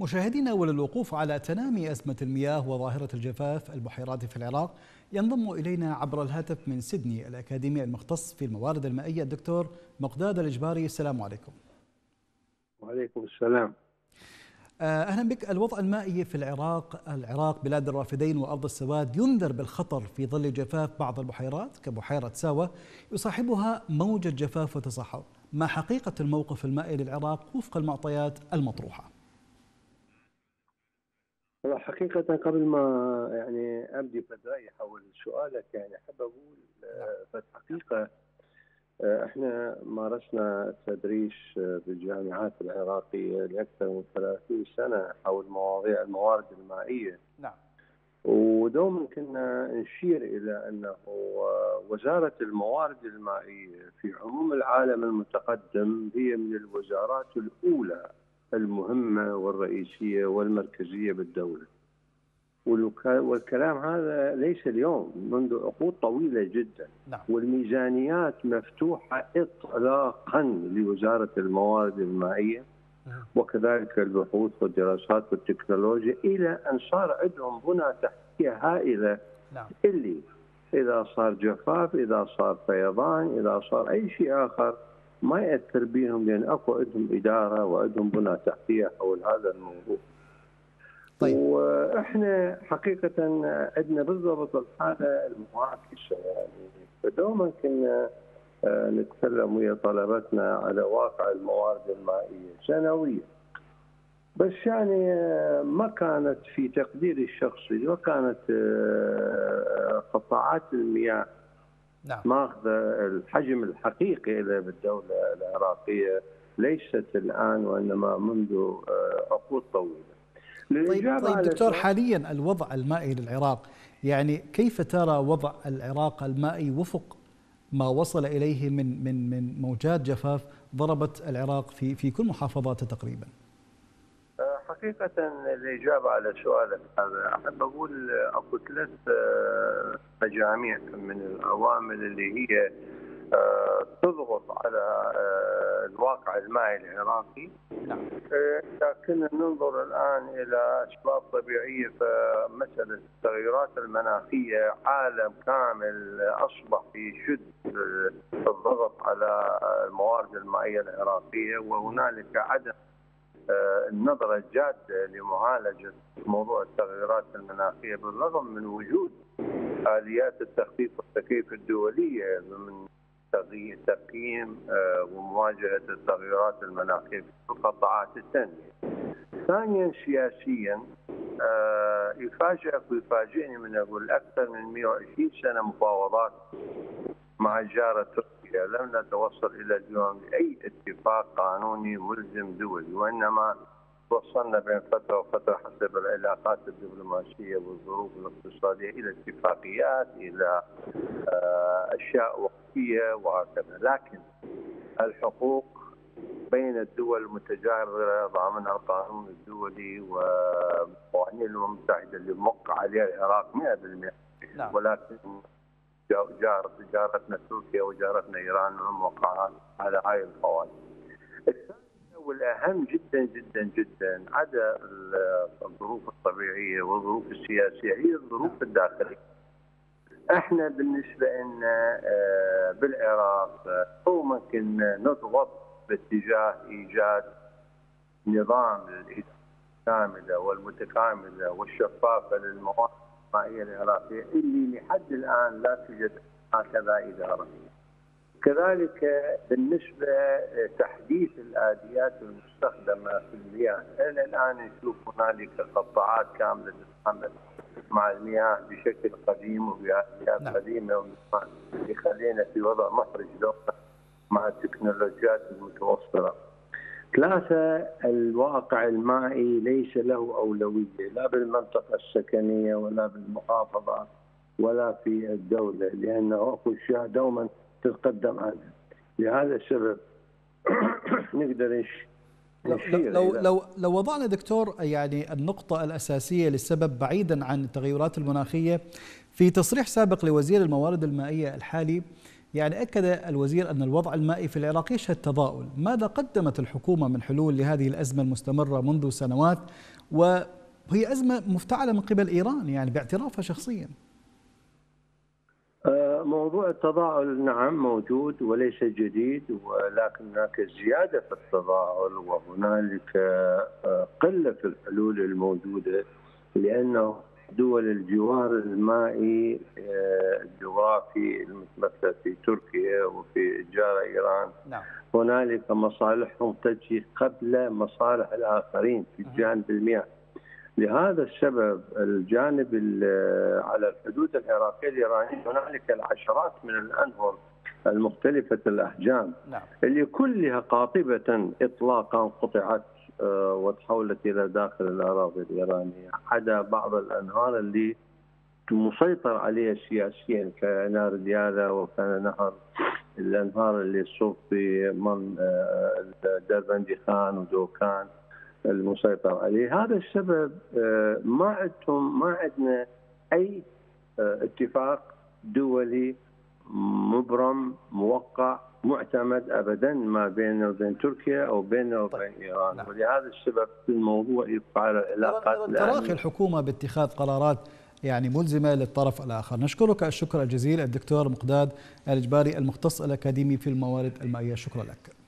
مشاهدينا وللوقوف على تنامي أزمة المياه وظاهرة الجفاف البحيرات في العراق ينضم إلينا عبر الهاتف من سيدني الأكاديمي المختص في الموارد المائية الدكتور مقداد الإجباري. السلام عليكم. وعليكم السلام. أهلا بك. الوضع المائي في العراق العراق بلاد الرافدين وأرض السواد ينذر بالخطر في ظل جفاف بعض البحيرات كبحيرة ساوة يصاحبها موجة جفاف وتصحر ما حقيقة الموقف المائي للعراق وفق المعطيات المطروحة؟ حقيقة قبل ما يعني أبدي بداية حول سؤالك يعني أحب أقول في الحقيقة إحنا مارسنا التدريس بالجامعات العراقية لأكثر من 30 سنة حول مواضيع الموارد المائية. نعم. ودوما كنا نشير إلى أنه وزارة الموارد المائية في عموم العالم المتقدم هي من الوزارات الأولى المهمة والرئيسية والمركزية بالدولة. والكلام هذا ليس اليوم منذ عقود طويلة جدا. نعم. والميزانيات مفتوحة إطلاقا لوزارة الموارد المائية. وكذلك البحوث والدراسات والتكنولوجيا إلى أن صار عندهم بنى تحتية هائلة. نعم. اللي إذا صار جفاف إذا صار فيضان إذا صار أي شيء آخر. ما يأثر بهم لأن أكو عندهم إدارة وعندهم بنى تحتية حول هذا الموضوع. طيب. وإحنا حقيقة عندنا بالضبط الحالة المعاكسة يعني فدوما كنا نتكلم ويا طلبتنا على واقع الموارد المائية سنويا. بس يعني ما كانت في تقديري الشخصي ما كانت قطاعات المياه نعم. ماخذه الحجم الحقيقي له بالدولة العراقية ليست الآن وإنما منذ عقود طويلة. طيب, طيب دكتور حاليا الوضع المائي للعراق يعني كيف ترى وضع العراق المائي وفق ما وصل إليه من من من موجات جفاف ضربت العراق في في كل محافظاته تقريبا؟ حقيقة الإجابة على سؤالك هذا أحب أقول أكو ثلاث مجاميع من العوامل اللي هي تضغط على الواقع المائي العراقي نعم. لكن ننظر الآن إلى أسباب طبيعية فمسألة التغيرات المناخية عالم كامل أصبح يشد الضغط على الموارد المائية العراقية وهنالك عدم النظرة الجادة لمعالجة موضوع التغيرات المناخية بالرغم من وجود آليات التخفيف والتكييف الدولية من تقييم ومواجهة التغيرات المناخية في قطاعات التنميه. ثانيا سياسيا يفاجئك ويفاجئني من أقول أكثر من 120 سنة مفاوضات مع الجاره تركيا لم نتوصل إلى اليوم لاي اتفاق قانوني ملزم دولي وإنما توصلنا بين فترة وفترة حسب العلاقات الدبلوماسية والظروف الاقتصادية إلى اتفاقيات إلى أشياء وقتية وهكذا. لكن الحقوق بين الدول المتجاورة ضامنها القانون الدولي وقوانين الامم المتحدة اللي موقع عليها العراق 100% نعم. ولكن جارت جارتنا تركيا وجارتنا إيران هم وقعات على هاي. الثانية والاهم جدا جدا جدا عدا الظروف الطبيعية والظروف السياسية هي الظروف الداخلية. إحنا بالنسبة لنا بالعراق دوما كنا نضغط باتجاه إيجاد نظام للاداره الكامله والمتكامله والشفافه للموارد المائيه العراقيه اللي لحد الآن لا توجد هكذا إدارة. كذلك بالنسبة لتحديث الاليات المستخدمة في المياه، إلى الآن نشوف هنالك قطاعات كاملة تتعامل مع المياه بشكل قديم وباليات نعم. قديمة يخلينا في وضع محرج دوما مع التكنولوجيات المتوفرة. ثلاثة الواقع المائي ليس له أولوية لا بالمنطقة السكنية ولا بالمحافظة ولا في الدولة لأنه أكو أشياء دوما تتقدم عنها لهذا السبب نقدر لو لو لو, لو وضعنا دكتور يعني النقطة الأساسية للسبب بعيدا عن التغيرات المناخية في تصريح سابق لوزير الموارد المائية الحالي يعني أكد الوزير أن الوضع المائي في العراق يشهد تضاؤل ماذا قدمت الحكومة من حلول لهذه الأزمة المستمرة منذ سنوات؟ وهي أزمة مفتعلة من قبل إيران يعني باعترافها شخصيا. آه، موضوع التضاؤل نعم موجود وليس جديد ولكن هناك زيادة في التضاؤل وهنالك آه، قلة في الحلول الموجودة لأنه دول الجوار المائي آه، الجغرافي المتمثل في تركيا وفي جاره إيران نعم. هنالك مصالحهم تجي قبل مصالح الآخرين في جانب المياه لهذا السبب الجانب على الحدود العراقية الإيرانية هنالك العشرات من الأنهر المختلفة الأحجام نعم. اللي كلها قاطبة اطلاقا قطعت آه، وتحولت إلى داخل الأراضي الإيرانية. عدا بعض الأنهار اللي مسيطر عليها سياسيا كنهر ديالا وكان نهر الأنهار اللي تصب في من آه، دربندي خان ودوكان المسيطر عليه. هذا السبب آه، ما عندهم ما عندنا أي اتفاق دولي مبرم موقع معتمد ابدا ما بيننا وبين تركيا أو بيننا وبين طيب. إيران نعم. ولهذا السبب الموضوع يبقى على العلاقات تراخي الحكومة باتخاذ قرارات يعني ملزمة للطرف الآخر، نشكرك الشكر الجزيل الدكتور مقداد الجباري المختص الأكاديمي في الموارد المائية، شكرا لك.